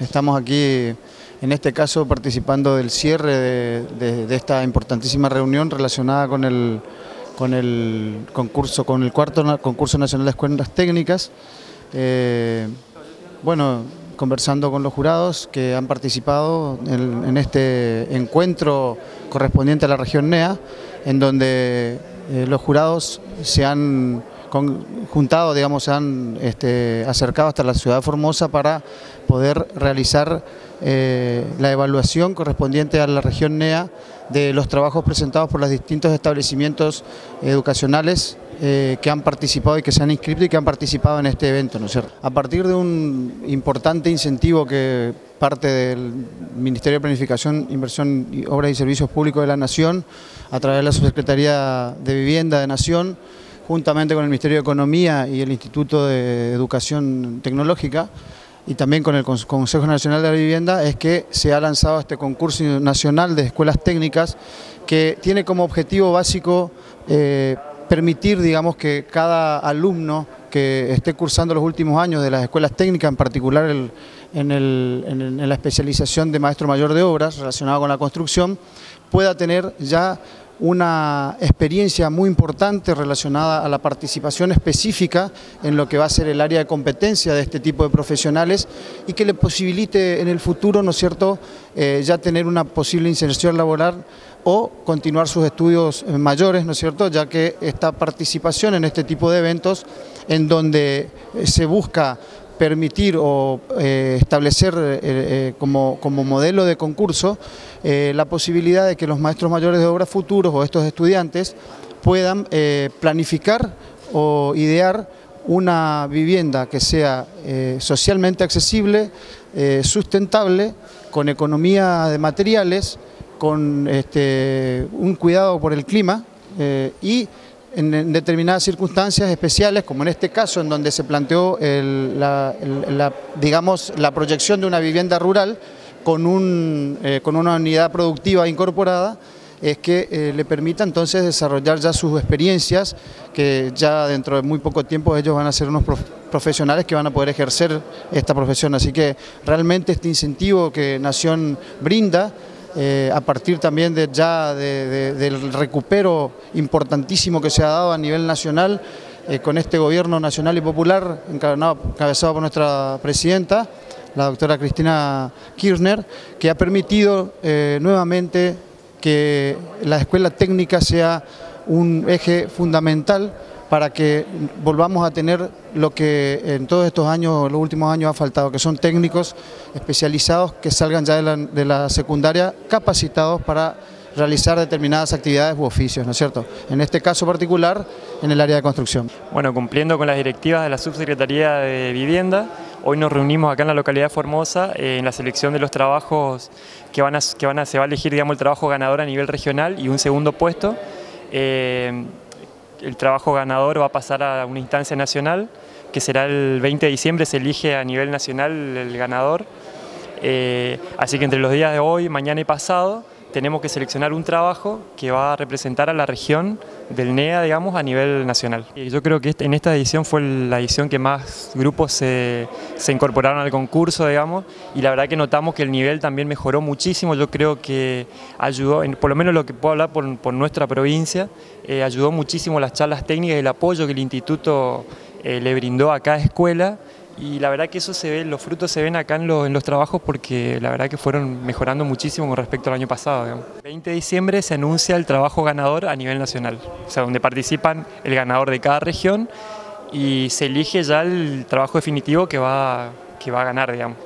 Estamos aquí, en este caso, participando del cierre de, esta importantísima reunión relacionada con el, con el concurso, con el cuarto concurso nacional de escuelas técnicas. Eh, bueno, conversando con los jurados que han participado en, este encuentro correspondiente a la región NEA, en donde eh, los jurados se han juntado, digamos, se han este, acercado hasta la ciudad de Formosa para poder realizar eh, la evaluación correspondiente a la región NEA de los trabajos presentados por los distintos establecimientos educacionales eh, que han participado y que se han inscrito y que han participado en este evento, ¿no es? A partir de un importante incentivo que parte del Ministerio de Planificación, Inversión, Obras y Servicios Públicos de la Nación, a través de la Subsecretaría de Vivienda de Nación, juntamente con el Ministerio de Economía y el Instituto de Educación Tecnológica, y también con el Consejo Nacional de la Vivienda, es que se ha lanzado este concurso nacional de escuelas técnicas que tiene como objetivo básico eh, permitir, digamos, que cada alumno que esté cursando los últimos años de las escuelas técnicas, en particular en, la especialización de maestro mayor de obras relacionado con la construcción, pueda tener ya una experiencia muy importante relacionada a la participación específica en lo que va a ser el área de competencia de este tipo de profesionales y que le posibilite en el futuro, ¿no es cierto?, eh, ya tener una posible inserción laboral o continuar sus estudios eh, mayores, ¿no es cierto?, ya que esta participación en este tipo de eventos en donde eh, se busca permitir o eh, establecer como, como, modelo de concurso la posibilidad de que los maestros mayores de obras futuros o estos estudiantes puedan planificar o idear una vivienda que sea socialmente accesible, sustentable, con economía de materiales, con este, un cuidado por el clima eh, y en, determinadas circunstancias especiales, como en este caso en donde se planteó la, digamos, la proyección de una vivienda rural con, un, eh, con una unidad productiva incorporada, es que eh, le permita entonces desarrollar ya sus experiencias, que ya dentro de muy poco tiempo ellos van a ser unos profesionales que van a poder ejercer esta profesión. Así que realmente este incentivo que Nación brinda eh, a partir también de ya del recupero importantísimo que se ha dado a nivel nacional eh, con este gobierno nacional y popular encabezado por nuestra presidenta, la doctora Cristina Kirchner, que ha permitido eh, nuevamente que la escuela técnica sea un eje fundamental para que volvamos a tener lo que en todos estos años, los últimos años ha faltado, que son técnicos especializados que salgan ya de la, secundaria capacitados para realizar determinadas actividades u oficios, ¿no es cierto? En este caso particular, en el área de construcción. Bueno, cumpliendo con las directivas de la Subsecretaría de Vivienda, hoy nos reunimos acá en la localidad de Formosa eh, en la selección de los trabajos que van a, que van a, se va a elegir, digamos, el trabajo ganador a nivel regional y un segundo puesto. Eh, el trabajo ganador va a pasar a una instancia nacional, que será el 20 de diciembre, se elige a nivel nacional el ganador. Eh, así que entre los días de hoy, mañana y pasado, tenemos que seleccionar un trabajo que va a representar a la región del NEA, digamos, a nivel nacional. Yo creo que este, en esta edición fue la edición que más grupos se, incorporaron al concurso, digamos, y la verdad que notamos que el nivel también mejoró muchísimo, yo creo que ayudó, por lo menos lo que puedo hablar por, nuestra provincia, eh, ayudó muchísimo las charlas técnicas y el apoyo que el instituto eh, le brindó a cada escuela, y la verdad que eso se ve, los frutos se ven acá en, los trabajos porque la verdad que fueron mejorando muchísimo con respecto al año pasado. El 20 de diciembre se anuncia el trabajo ganador a nivel nacional, o sea, donde participan el ganador de cada región y se elige ya el trabajo definitivo que va, que va a ganar, digamos.